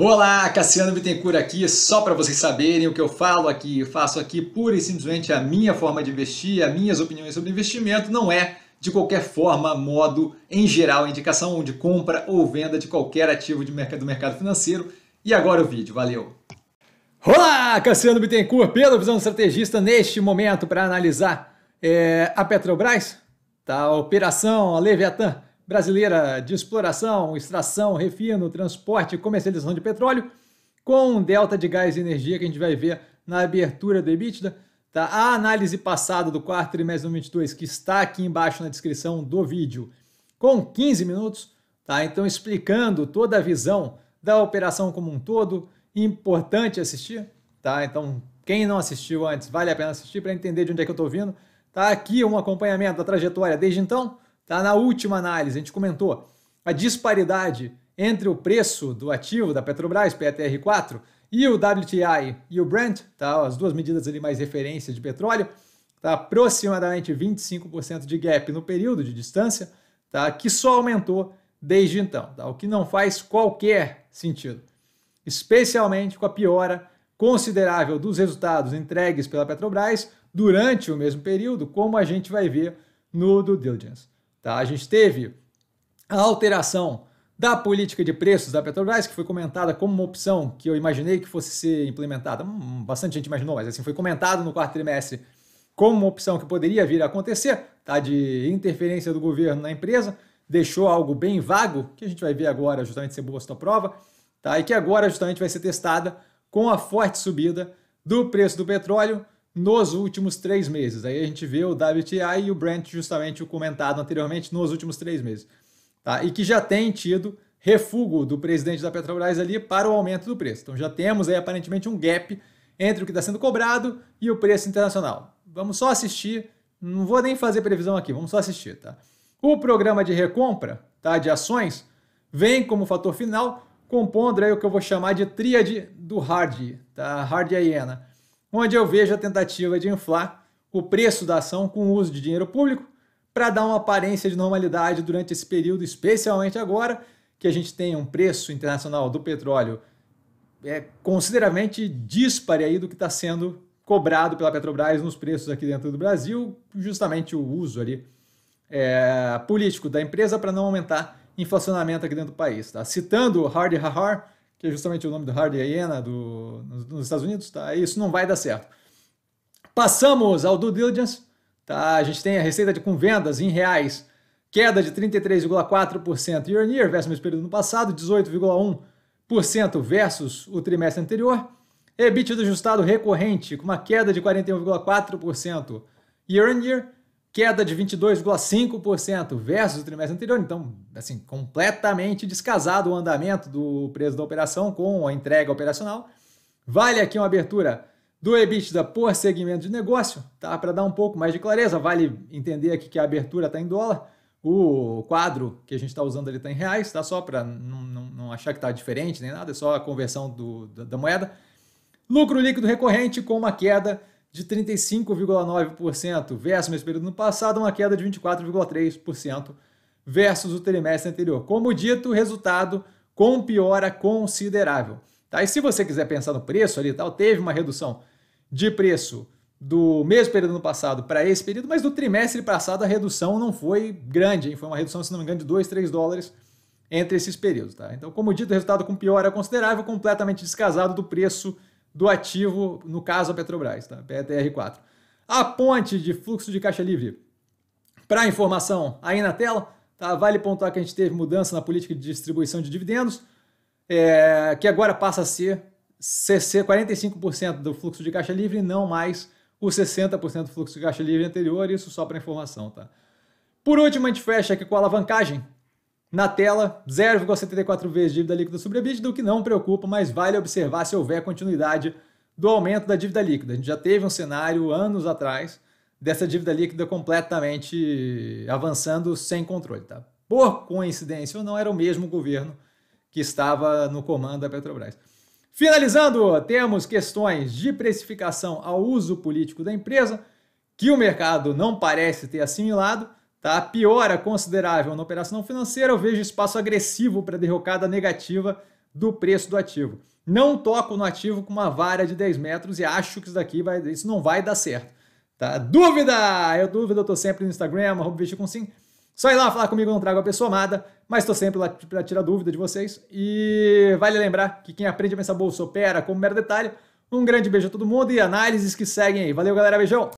Olá, Cassiano Bittencourt aqui, só para vocês saberem o que eu falo aqui, faço aqui pura e simplesmente a minha forma de investir, as minhas opiniões sobre investimento, não é de qualquer forma, modo, em geral, indicação de compra ou venda de qualquer ativo de mercado, do mercado financeiro. E agora o vídeo, valeu! Olá, Cassiano Bittencourt, pela visão estrategista, neste momento para analisar é, a Petrobras, tá? a operação, a Leviatã, brasileira de exploração, extração, refino, transporte e comercialização de petróleo, com um delta de gás e energia que a gente vai ver na abertura do EBITDA. Tá? A análise passada do quarto trimestre de 2022, que está aqui embaixo na descrição do vídeo, com 15 minutos, tá? então explicando toda a visão da operação como um todo, importante assistir, tá? Então, quem não assistiu antes, vale a pena assistir para entender de onde é que eu estou vindo. Tá aqui um acompanhamento da trajetória desde então, Tá? Na última análise, a gente comentou a disparidade entre o preço do ativo da Petrobras, PTR4, e o WTI e o Brent, tá? as duas medidas ali mais referência de petróleo, tá? aproximadamente 25% de gap no período de distância, tá? que só aumentou desde então, tá? o que não faz qualquer sentido, especialmente com a piora considerável dos resultados entregues pela Petrobras durante o mesmo período, como a gente vai ver no due diligence. Tá? A gente teve a alteração da política de preços da Petrobras, que foi comentada como uma opção que eu imaginei que fosse ser implementada. Hum, bastante gente imaginou, mas assim foi comentado no quarto trimestre como uma opção que poderia vir a acontecer, tá? De interferência do governo na empresa, deixou algo bem vago, que a gente vai ver agora justamente se é boa esta prova, tá? E que agora justamente vai ser testada com a forte subida do preço do petróleo nos últimos três meses. Aí a gente vê o WTI e o Brent, justamente o comentado anteriormente, nos últimos três meses. Tá? E que já tem tido refúgio do presidente da Petrobras ali para o aumento do preço. Então já temos aí aparentemente um gap entre o que está sendo cobrado e o preço internacional. Vamos só assistir, não vou nem fazer previsão aqui, vamos só assistir. Tá? O programa de recompra tá, de ações vem como fator final, compondo aí o que eu vou chamar de tríade do hard, tá? hard hiena onde eu vejo a tentativa de inflar o preço da ação com o uso de dinheiro público para dar uma aparência de normalidade durante esse período, especialmente agora que a gente tem um preço internacional do petróleo é, consideravelmente dispare aí do que está sendo cobrado pela Petrobras nos preços aqui dentro do Brasil, justamente o uso ali é, político da empresa para não aumentar inflacionamento aqui dentro do país. Tá? Citando Hardy Hahar, que é justamente o nome do Hard Hyena do, nos, nos, Estados Unidos, tá? Isso não vai dar certo. Passamos ao due diligence, tá? A gente tem a receita de, com vendas em reais, queda de 33,4% year on year versus o mesmo período no passado, 18,1% versus o trimestre anterior. EBITDA ajustado recorrente com uma queda de 41,4% year on year queda de 22,5% versus o trimestre anterior. Então, assim, completamente descasado o andamento do preço da operação com a entrega operacional. Vale aqui uma abertura do EBITDA por segmento de negócio, tá? Para dar um pouco mais de clareza, vale entender aqui que a abertura está em dólar, o quadro que a gente está usando ali está em reais, tá? Só para não, não, não, achar que está diferente nem nada, é só a conversão do, da, da moeda. Lucro líquido recorrente com uma queda de 35,9% versus o mesmo período no passado, uma queda de 24,3% versus o trimestre anterior. Como dito, resultado com piora considerável. Tá? E se você quiser pensar no preço ali, tal, teve uma redução de preço do mesmo período no passado para esse período, mas do trimestre passado a redução não foi grande, hein? foi uma redução, se não me engano, de 2, 3 dólares entre esses períodos. Tá? Então, como dito, resultado com piora considerável, completamente descasado do preço do ativo, no caso a Petrobras, tá? PTR4. A ponte de fluxo de caixa livre para informação aí na tela, tá? vale pontuar que a gente teve mudança na política de distribuição de dividendos, é, que agora passa a ser 45% do fluxo de caixa livre não mais o 60% do fluxo de caixa livre anterior, isso só para informação. Tá? Por último, a gente fecha aqui com a alavancagem, na tela, 0,74 vezes dívida líquida sobre EBITDA, o que não preocupa, mas vale observar se houver continuidade do aumento da dívida líquida. A gente já teve um cenário anos atrás dessa dívida líquida completamente avançando sem controle. Tá? Por coincidência ou não, era o mesmo governo que estava no comando da Petrobras. Finalizando, temos questões de precificação ao uso político da empresa, que o mercado não parece ter assimilado, Tá? Piora considerável na operação financeira, eu vejo espaço agressivo para derrocada negativa do preço do ativo. Não toco no ativo com uma vara de 10 metros e acho que isso daqui vai, isso não vai dar certo. Tá? Dúvida! Eu dúvida, eu tô sempre no Instagram, arroba com sim. Só ir lá falar comigo, não trago a pessoa amada, mas estou sempre lá para tirar dúvida de vocês. E vale lembrar que quem aprende a pensar bolsa opera como mero detalhe. Um grande beijo a todo mundo e análises que seguem aí. Valeu, galera. Beijão!